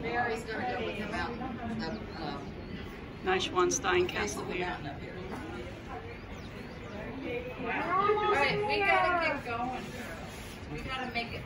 Mary's gonna go with the mountain, the, um, Neuschwanstein Stein Castle the here. mountain up here. All right, we gotta get going. We gotta make it.